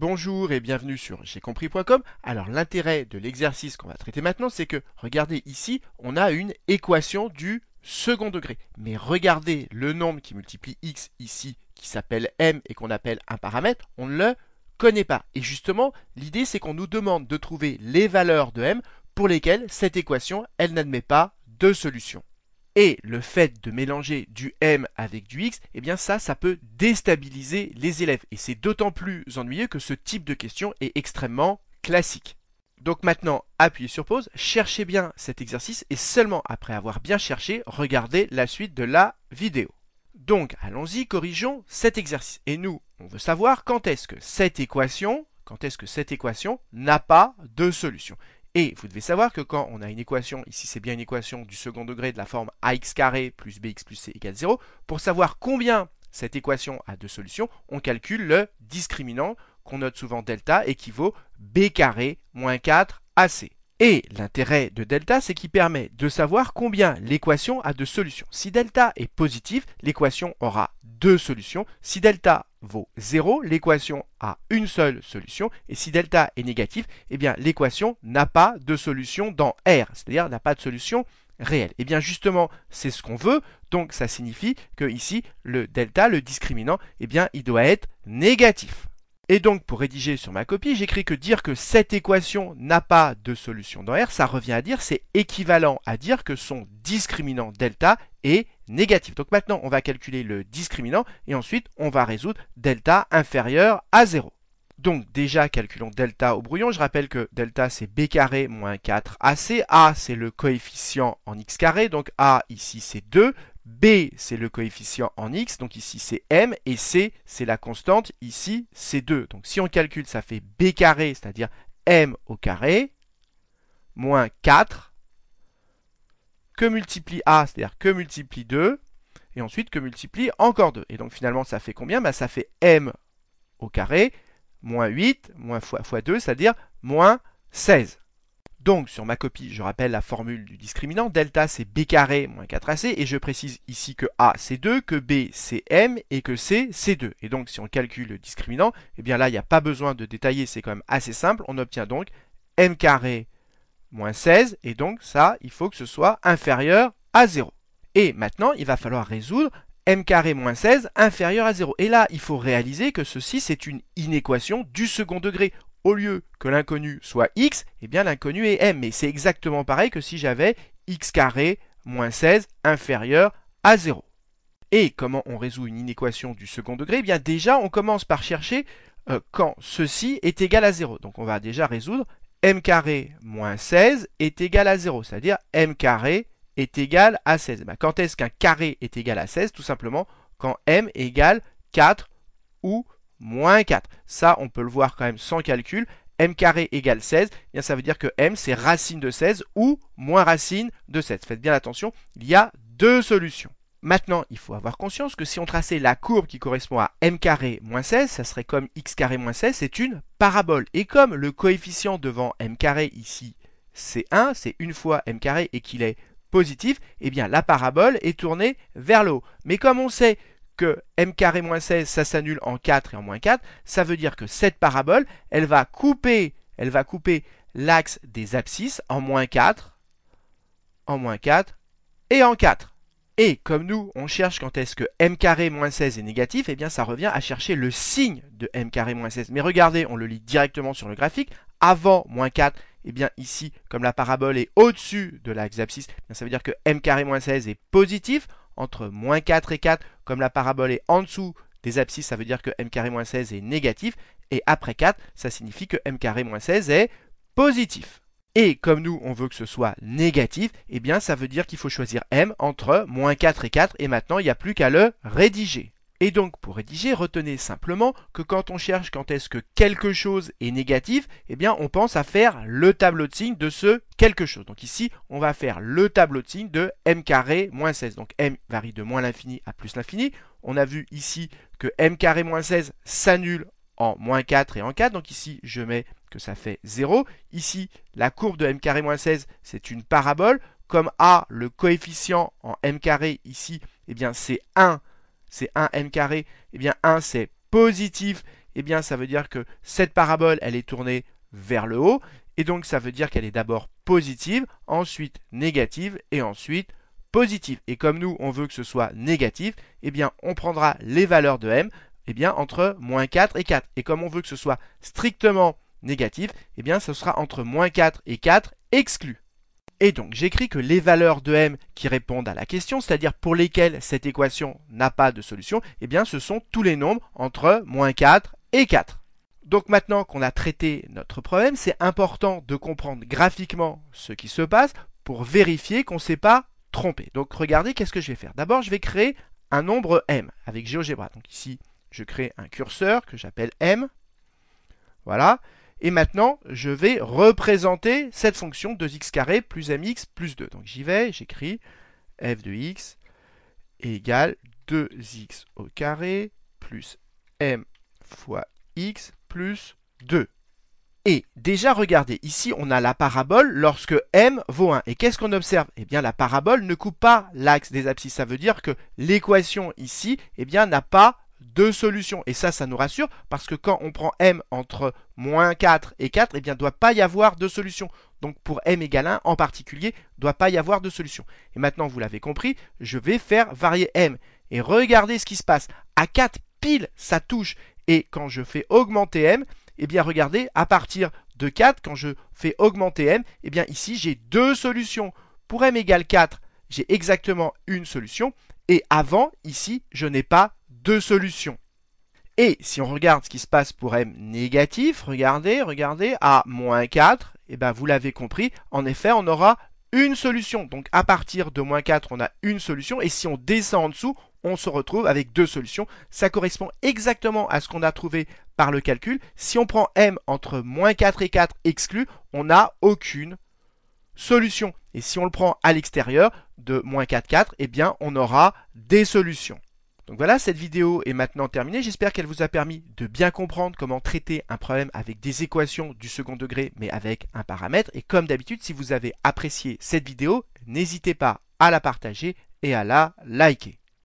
Bonjour et bienvenue sur j'ai compris.com. Alors l'intérêt de l'exercice qu'on va traiter maintenant, c'est que regardez ici, on a une équation du second degré. Mais regardez le nombre qui multiplie x ici, qui s'appelle m et qu'on appelle un paramètre, on ne le connaît pas. Et justement, l'idée c'est qu'on nous demande de trouver les valeurs de m pour lesquelles cette équation, elle n'admet pas de solution. Et le fait de mélanger du m avec du x, eh bien ça, ça peut déstabiliser les élèves. Et c'est d'autant plus ennuyeux que ce type de question est extrêmement classique. Donc maintenant, appuyez sur pause, cherchez bien cet exercice et seulement après avoir bien cherché, regardez la suite de la vidéo. Donc allons-y, corrigeons cet exercice. Et nous, on veut savoir quand est-ce que cette équation, quand est-ce que cette équation n'a pas de solution. Et vous devez savoir que quand on a une équation, ici c'est bien une équation du second degré de la forme ax carré plus bx plus c égale 0, pour savoir combien cette équation a de solutions, on calcule le discriminant qu'on note souvent delta équivaut b carré moins 4 ac. Et l'intérêt de delta, c'est qu'il permet de savoir combien l'équation a de solutions. Si delta est positive, l'équation aura deux solutions. Si delta vaut 0, l'équation a une seule solution. Et si delta est négatif, eh bien l'équation n'a pas de solution dans R, c'est-à-dire n'a pas de solution réelle. Et eh bien justement, c'est ce qu'on veut. Donc ça signifie que ici, le delta, le discriminant, eh bien il doit être négatif. Et donc, pour rédiger sur ma copie, j'écris que dire que cette équation n'a pas de solution dans R, ça revient à dire, c'est équivalent à dire que son discriminant delta est négatif. Donc maintenant, on va calculer le discriminant et ensuite, on va résoudre delta inférieur à 0. Donc déjà, calculons delta au brouillon. Je rappelle que delta, c'est b carré moins 4ac. a, c'est le coefficient en x carré. Donc a, ici, c'est 2. B, c'est le coefficient en x, donc ici c'est m, et C, c'est la constante, ici c'est 2. Donc si on calcule, ça fait b carré, c'est-à-dire m au carré, moins 4, que multiplie a, c'est-à-dire que multiplie 2, et ensuite que multiplie encore 2. Et donc finalement, ça fait combien? Bah, Ça fait m au carré, moins 8, moins fois, fois 2, c'est-à-dire moins 16. Donc, sur ma copie, je rappelle la formule du discriminant. Delta, c'est b carré moins 4ac. Et je précise ici que a, c'est 2, que b, c'est m, et que c, c'est 2. Et donc, si on calcule le discriminant, eh bien là, il n'y a pas besoin de détailler, c'est quand même assez simple. On obtient donc m carré moins 16. Et donc, ça, il faut que ce soit inférieur à 0. Et maintenant, il va falloir résoudre m carré moins 16 inférieur à 0. Et là, il faut réaliser que ceci, c'est une inéquation du second degré au lieu que l'inconnu soit x, eh bien l'inconnu est m. Mais c'est exactement pareil que si j'avais x carré moins 16 inférieur à 0. Et comment on résout une inéquation du second degré? Eh bien déjà, on commence par chercher euh, quand ceci est égal à 0. Donc on va déjà résoudre m carré moins 16 est égal à 0, c'est-à-dire m carré est égal à 16. Ben, quand est-ce qu'un carré est égal à 16 Tout simplement quand m égale 4 ou moins 4. Ça, on peut le voir quand même sans calcul. m carré égale 16, eh bien ça veut dire que m c'est racine de 16 ou moins racine de 16. Faites bien attention, il y a deux solutions. Maintenant, il faut avoir conscience que si on traçait la courbe qui correspond à m carré moins 16, ça serait comme x carré moins 16, c'est une parabole. Et comme le coefficient devant m carré ici, c'est 1, c'est une fois m carré et qu'il est positif, eh bien la parabole est tournée vers le haut. Mais comme on sait que m carré moins 16, ça s'annule en 4 et en moins 4, ça veut dire que cette parabole, elle va couper, elle va couper l'axe des abscisses en moins 4, en moins 4 et en 4. Et comme nous, on cherche quand est-ce que m carré moins 16 est négatif, eh bien ça revient à chercher le signe de m carré moins 16. Mais regardez, on le lit directement sur le graphique. Avant moins 4, eh bien ici, comme la parabole est au-dessus de l'axe abscisse, eh ça veut dire que m carré moins 16 est positif entre moins 4 et 4, comme la parabole est en dessous des abscisses, ça veut dire que m carré moins 16 est négatif, et après 4, ça signifie que m carré moins 16 est positif. Et comme nous, on veut que ce soit négatif, eh bien ça veut dire qu'il faut choisir m entre moins 4 et 4, et maintenant il n'y a plus qu'à le rédiger. Et donc pour rédiger, retenez simplement que quand on cherche quand est-ce que quelque chose est négatif, eh bien on pense à faire le tableau de signe de ce quelque chose. Donc ici, on va faire le tableau de signe de m carré moins 16. Donc m varie de moins l'infini à plus l'infini. On a vu ici que m carré moins 16 s'annule en moins 4 et en 4. Donc ici, je mets que ça fait 0. Ici, la courbe de m carré moins 16, c'est une parabole. Comme a, le coefficient en m carré ici, eh bien c'est 1 c'est 1 m carré, et eh bien 1 c'est positif, eh bien ça veut dire que cette parabole, elle est tournée vers le haut, et donc ça veut dire qu'elle est d'abord positive, ensuite négative, et ensuite positive. Et comme nous, on veut que ce soit négatif, eh bien on prendra les valeurs de m eh bien, entre moins 4 et 4. Et comme on veut que ce soit strictement négatif, eh bien ce sera entre moins 4 et 4 exclus. Et donc j'écris que les valeurs de m qui répondent à la question, c'est-à-dire pour lesquelles cette équation n'a pas de solution, eh bien ce sont tous les nombres entre moins 4 et 4. Donc maintenant qu'on a traité notre problème, c'est important de comprendre graphiquement ce qui se passe pour vérifier qu'on ne s'est pas trompé. Donc regardez qu'est-ce que je vais faire? D'abord je vais créer un nombre m avec GeoGebra. Donc ici je crée un curseur que j'appelle m. Voilà. Et maintenant, je vais représenter cette fonction 2x carré plus mx plus 2. Donc j'y vais, j'écris f de x égale 2x au carré plus m fois x plus 2. Et déjà, regardez, ici on a la parabole lorsque m vaut 1. Et qu'est-ce qu'on observe? Eh bien, la parabole ne coupe pas l'axe des abscisses. Ça veut dire que l'équation ici eh bien, n'a pas deux solutions. Et ça, ça nous rassure parce que quand on prend m entre moins 4 et 4, eh bien, il ne doit pas y avoir de solution. Donc pour m égale 1 en particulier, il ne doit pas y avoir de solution. Et maintenant, vous l'avez compris, je vais faire varier m. Et regardez ce qui se passe. À 4 pile, ça touche. Et quand je fais augmenter m, eh bien regardez, à partir de 4, quand je fais augmenter m, eh bien ici j'ai deux solutions. Pour m égale 4, j'ai exactement une solution. Et avant, ici, je n'ai pas deux solutions. Et si on regarde ce qui se passe pour m négatif, regardez, regardez, à moins 4, et bien vous l'avez compris, en effet, on aura une solution. Donc à partir de moins 4, on a une solution. Et si on descend en dessous, on se retrouve avec deux solutions. Ça correspond exactement à ce qu'on a trouvé par le calcul. Si on prend m entre moins 4 et 4 exclus, on n'a aucune solution. Et si on le prend à l'extérieur de moins 4, 4, eh bien on aura des solutions. Donc voilà, cette vidéo est maintenant terminée. J'espère qu'elle vous a permis de bien comprendre comment traiter un problème avec des équations du second degré, mais avec un paramètre. Et comme d'habitude, si vous avez apprécié cette vidéo, n'hésitez pas à la partager et à la liker.